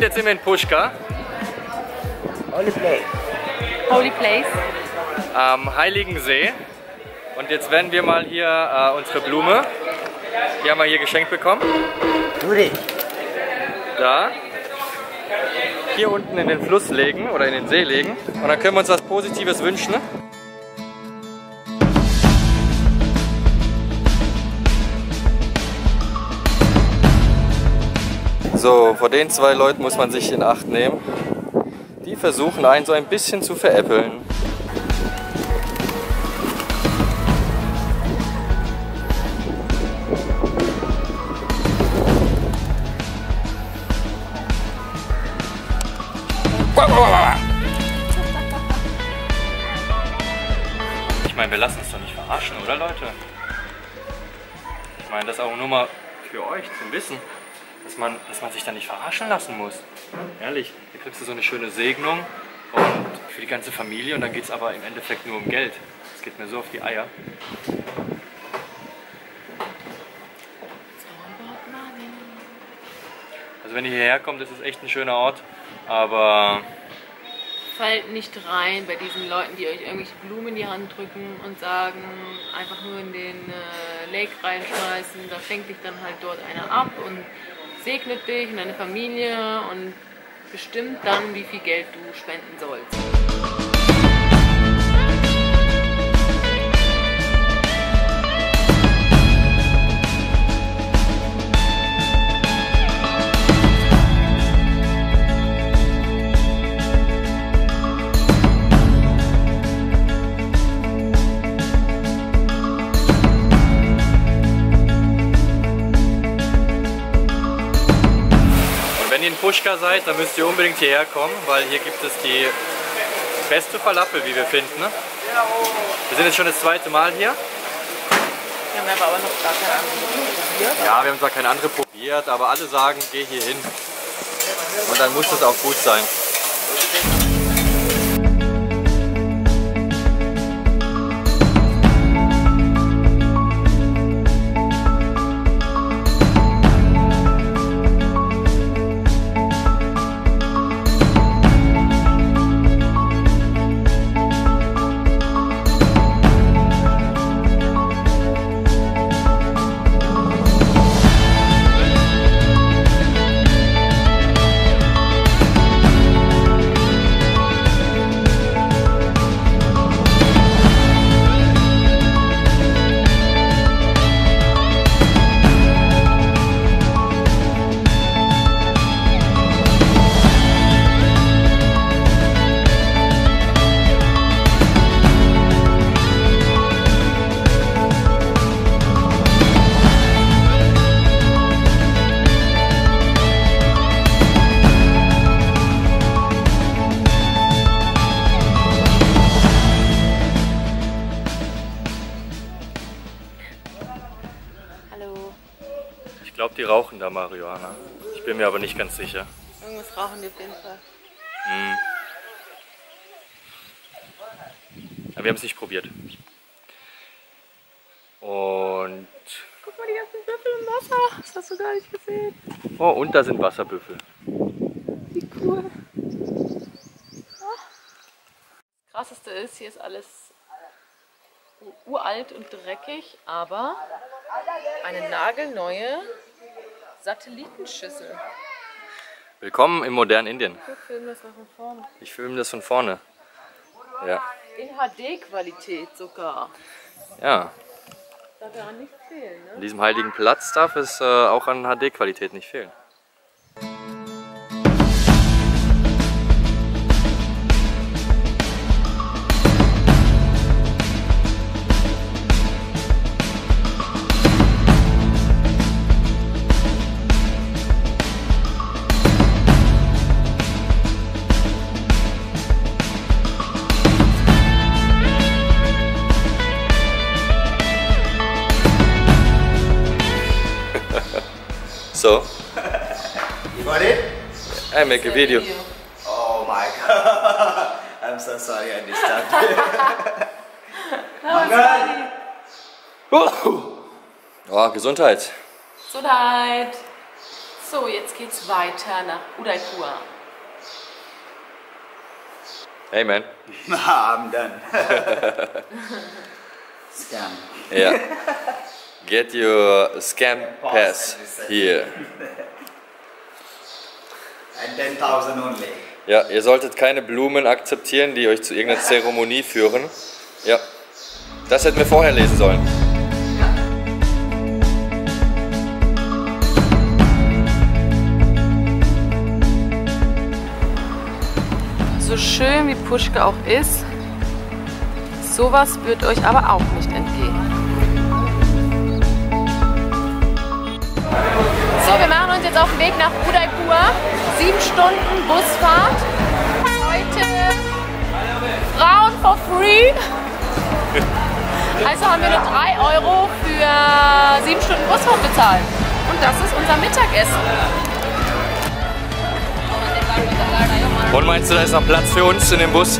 Und jetzt sind wir in Puschka, Holy Place. Holy Place. am Heiligen See. Und jetzt werden wir mal hier äh, unsere Blume, die haben wir hier geschenkt bekommen. Tu dich. Da. Hier unten in den Fluss legen oder in den See legen. Und dann können wir uns was Positives wünschen. So, vor den zwei Leuten muss man sich in Acht nehmen. Die versuchen einen so ein bisschen zu veräppeln. Ich meine, wir lassen uns doch nicht verarschen, oder Leute? Ich meine, das auch nur mal für euch zum Wissen, man, dass man sich da nicht verarschen lassen muss. Ehrlich, hier kriegst du so eine schöne Segnung und für die ganze Familie und dann geht es aber im Endeffekt nur um Geld. Das geht mir so auf die Eier. Also wenn ihr hierher kommt, ist es echt ein schöner Ort, aber Fallt nicht rein bei diesen Leuten, die euch irgendwelche Blumen in die Hand drücken und sagen, einfach nur in den äh, Lake reinschmeißen. Da fängt dich dann halt dort einer ab und segnet dich und deine Familie und bestimmt dann, wie viel Geld du spenden sollst. Puschka seid, dann müsst ihr unbedingt hierher kommen, weil hier gibt es die beste Falafel, wie wir finden. Ne? Wir sind jetzt schon das zweite Mal hier. Wir haben aber noch gar keine Ahnung probiert. Ja, wir haben zwar keine andere probiert, aber alle sagen, geh hier hin. Und dann muss das auch gut sein. Rauchen da Marihuana. Ich bin mir aber nicht ganz sicher. Irgendwas rauchen die auf jeden Fall. Aber wir haben es nicht probiert. Und. Guck mal, die ganzen Büffel im Wasser. Das hast du gar nicht gesehen. Oh, und da sind Wasserbüffel. Wie cool. Das krasseste ist, hier ist alles uralt und dreckig, aber eine nagelneue Satellitenschüssel. Willkommen im modernen Indien. Wir filmen das von vorne. Ich filme das von vorne. Ja. In HD-Qualität sogar. Ja. Darf daran nicht fehlen, An ne? diesem heiligen Platz darf es äh, auch an HD-Qualität nicht fehlen. So, You got it? I make a video. Oh my god. I'm so sorry I disturbed you. Mangal! Oh, Gesundheit. Gesundheit. So, jetzt geht's weiter nach Udaipur. Hey man. I'm done. Scam. Yeah. Get your scam pass here. And 10,000 only. Ja, ihr solltet keine Blumen akzeptieren, die euch zu irgendeiner Zeremonie führen. Ja. Das hätten wir vorher lesen sollen. So schön wie Puschke auch ist, sowas wird euch aber auch nicht entgehen. So, wir machen uns jetzt auf den Weg nach Udaipur. Sieben Stunden Busfahrt. Heute Frauen for free. Also haben wir nur 3 Euro für sieben Stunden Busfahrt bezahlt. Und das ist unser Mittagessen. Und meinst du, da ist noch Platz für uns in dem Bus?